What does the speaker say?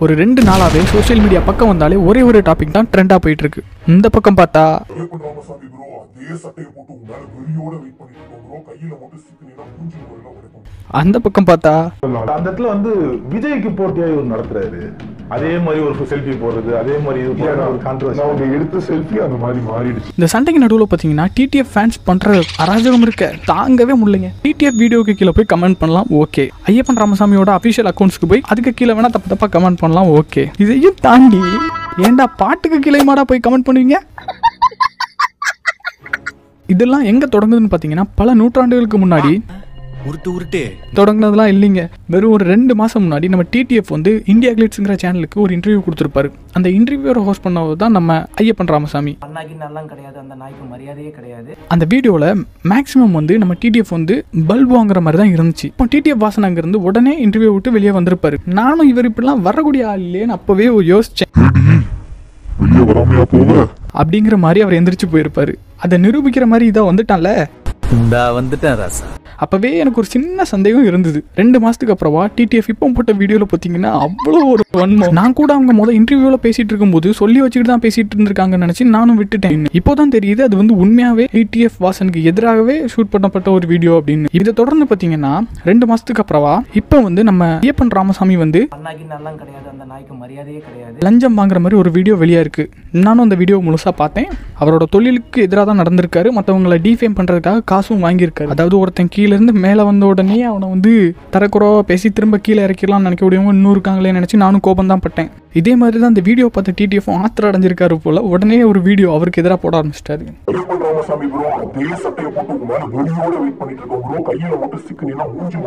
ஒரு ரெண்டு நாளாவே சோஷியல் மீடியா பக்கம் வந்தாலே ஒரே ஒரு டாபிக் தான் ட்ரெண்டா போயிட்டு இருக்கு இந்த பக்கம் பார்த்தா அந்த பக்கம் பார்த்தா அந்த இடத்துல வந்து விஜய்க்கு போட்டியாக இவர் நடத்துறாரு. அதே மாதிரி ஒரு செல்ஃபி போடுறது அதே மாதிரி இது ஒரு கான்ட்ரவர்சி அவங்க எடுத்த செல்ஃபி அந்த மாதிரி மாறிடுச்சு. இந்த சண்டைக்கு நடுவில் பார்த்தீங்கன்னா டிடிஎஃப் ஃபேன்ஸ் பண்ற அராஜகம் இருக்க. தாங்கவே முடியலைங்க. டிடிஎஃப் வீடியோக்கு கீழே போய் கமெண்ட் பண்ணலாம் ஓகே ஐயப்பன் ராமசாமியோட அஃபிஷியல் அக்கௌண்ட்ஸ்க்கு போய் அதுக்கு கீழே வேணா தப்பு தப்பா கமெண்ட் பண்ணலாம் ஓகே இதையும் தாண்டி ஏன்டா பாட்டுக்கு கீழே மாடா போய் கமெண்ட் பண்ணுவீங்க? இதெல்லாம் எங்க தொடங்குதுன்னு பார்த்தீங்கன்னா பல நூற்றாண்டுகளுக்கு முன்னாடி உருட்டு உருட்டு. தொடங்கினதுலாம் இல்லைங்க. வெறும் ஒரு ரெண்டு மாதம் முன்னாடி நம்ம டிடிஎஃப் வந்து இந்தியா கிளிட்ஸுங்கிற சேனலுக்கு ஒரு இன்டர்வியூ கொடுத்துருப்பாரு. அந்த இன்டர்வியூரை ஹோஸ்ட் பண்ணவர் தான் நம்ம ஐயப்பன் ராமசாமி. கிடையாது அந்த நாய்க்கு மரியாதையே கிடையாது. அந்த வீடியோவில் மேக்ஸிமம் வந்து நம்ம டிடிஎஃப் வந்து பல்ப் வாங்குற மாதிரி தான் இருந்துச்சு. இப்போ டிடிஎஃப் வாசன் அங்கேருந்து உடனே இன்டர்வியூ விட்டு வெளியே வந்திருப்பாரு. நானும் இவர் இப்படிலாம் வரக்கூடிய ஆள் இல்லையேன்னு அப்போவே யோசித்தேன் வெளியே வராமையா போவ? அப்படிங்கிற மாதிரி அவர் எந்திரிச்சு போயிருப்பாரு. அதை நிரூபிக்கிற மாதிரி இதாக வந்துட்டான்ல. இந்தா வந்துட்டேன் ராசா. அப்பவே எனக்கு ஒரு சின்ன சந்தேகம் இருந்தது. ரெண்டு மாசத்துக்கு அப்புறமா டிடிஎஃப் இப்போ போட்ட வீடியோல பாத்தீங்கன்னா அவ்வளோ ஒரு வன்மம். நான் கூட அவங்க முதல் இன்டர்வியூல பேசிட்டு இருக்கும்போது சொல்லி வச்சுட்டு தான் பேசிட்டு இருந்திருக்காங்கன்னு நினைச்சு நானும் விட்டுட்டேன். இப்போதான் தெரியுது அது வந்து உண்மையாவே டிடிஎஃப் வாசனுக்கு எதிராகவே ஷூட் பண்ணப்பட்ட ஒரு வீடியோ அப்படின்னு. இதை தொடர்ந்து பாத்தீங்கன்னா ரெண்டு மாசத்துக்கு அப்புறமா இப்போ வந்து நம்ம ஐயப்பன் ராமசாமி வந்து அண்ணாக்கி நல்லாம் கிடையாது அந்த நாய்க்கு மரியாதையே கிடையாது. லஞ்சம் வாங்குற மாதிரி ஒரு வீடியோ வெளியா இருக்கு நானும் அந்த வீடியோ முழுசா பார்த்தேன். அவரோட தொழிலுக்கு எதிராக தான் நடந்திருக்காரு. மற்றவங்களை டிஃபேம் பண்றதுக்காக காசும் வாங்கியிருக்காரு. அதாவது ஒருத்தன் கீழ இருந்து மேலே வந்த உடனே அவனை வந்து தரக்குறவா பேசி திரும்ப கீழே இறக்கிடலாம்னு நினைக்கக்கூடியவங்க இன்னும் இருக்காங்களே நினைச்சு நானும் கோபம் தான் பட்டேன். இதே மாதிரி தான் இந்த வீடியோ பார்த்து டிடிஎஃப் ஆத்திர அடைஞ்சிருக்காரு போல. உடனே ஒரு வீடியோ அவருக்கு எதிராக போட ஆரம்பிச்சிட்டாரு. கையில மட்டும் சிக்கினீங்கன்னா மூஞ்சி.